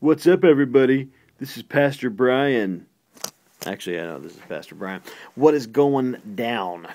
What's up, everybody? This is Pastor Brian. Actually, I know this is Pastor Brian. What is going down?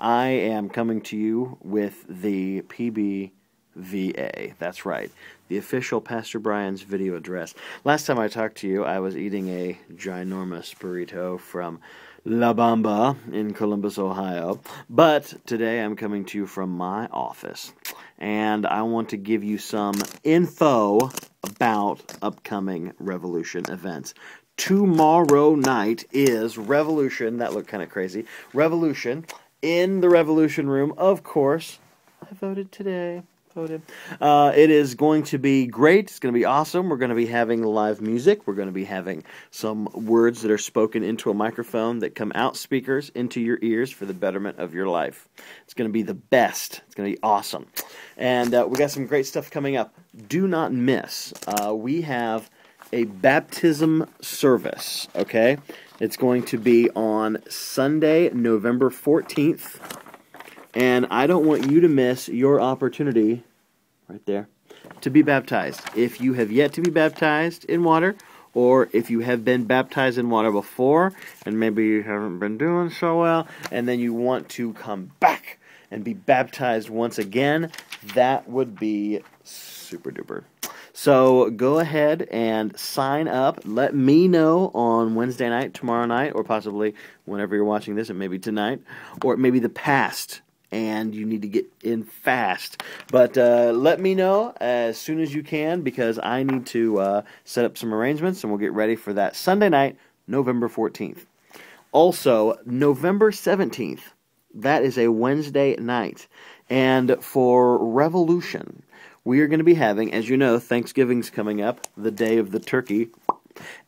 I am coming to you with the PBVA. That's right, the official Pastor Brian's video address. Last time I talked to you, I was eating a ginormous burrito from La Bamba in Columbus, Ohio. But today I'm coming to you from my office, and I want to give you some info about upcoming Revolution events. Tomorrow night is Revolution. That looked kind of crazy. Revolution in the Revolution Room, of course. I voted today. Uh, it is going to be great. It's going to be awesome. We're going to be having live music. We're going to be having some words that are spoken into a microphone that come out speakers into your ears for the betterment of your life. It's going to be the best. It's going to be awesome. And uh, we got some great stuff coming up. Do not miss. Uh, we have a baptism service, okay? It's going to be on Sunday, November 14th and I don't want you to miss your opportunity, right there, to be baptized. If you have yet to be baptized in water, or if you have been baptized in water before, and maybe you haven't been doing so well, and then you want to come back and be baptized once again, that would be super duper. So go ahead and sign up. Let me know on Wednesday night, tomorrow night, or possibly whenever you're watching this, it may be tonight, or it may be the past and you need to get in fast. But uh, let me know as soon as you can because I need to uh, set up some arrangements and we'll get ready for that Sunday night, November 14th. Also, November 17th, that is a Wednesday night. And for Revolution, we are going to be having, as you know, Thanksgiving's coming up, the day of the turkey.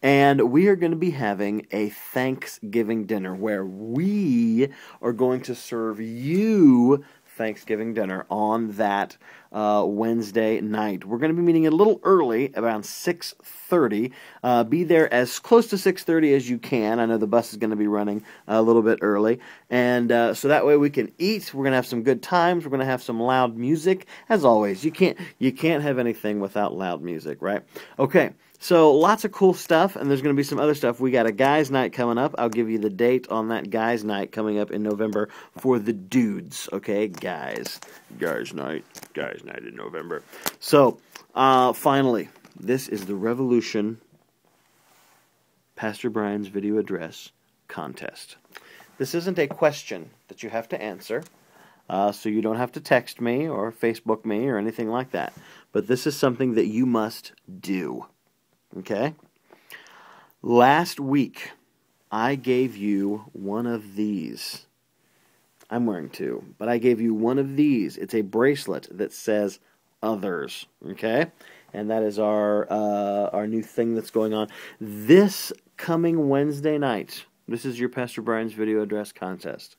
And we are going to be having a Thanksgiving dinner where we are going to serve you Thanksgiving dinner on that uh, Wednesday night. We're going to be meeting a little early, around 6:30. Uh, be there as close to 6:30 as you can. I know the bus is going to be running a little bit early, and uh, so that way we can eat. We're going to have some good times. We're going to have some loud music, as always. You can't you can't have anything without loud music, right? Okay. So lots of cool stuff, and there's going to be some other stuff. We got a guys' night coming up. I'll give you the date on that guys' night coming up in November for the dudes. Okay, guys, guys' night, guys' night in November. So uh, finally, this is the Revolution Pastor Brian's video address contest. This isn't a question that you have to answer. Uh, so you don't have to text me or Facebook me or anything like that. But this is something that you must do. Okay? Last week, I gave you one of these. I'm wearing two, but I gave you one of these. It's a bracelet that says others. Okay? And that is our uh, our new thing that's going on. This coming Wednesday night, this is your Pastor Brian's video address contest.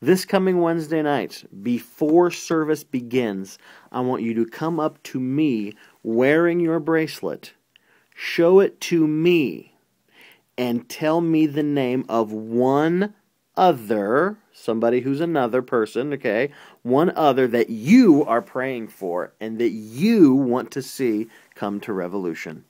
This coming Wednesday night, before service begins, I want you to come up to me wearing your bracelet show it to me and tell me the name of one other, somebody who's another person, okay, one other that you are praying for and that you want to see come to revolution.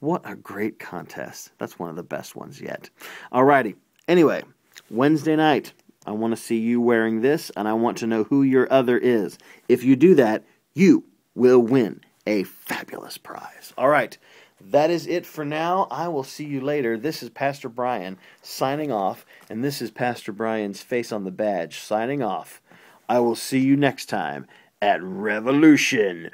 What a great contest. That's one of the best ones yet. Alrighty. Anyway, Wednesday night, I want to see you wearing this and I want to know who your other is. If you do that, you will win a fabulous prize. All right. That is it for now. I will see you later. This is Pastor Brian signing off, and this is Pastor Brian's face on the badge signing off. I will see you next time at Revolution.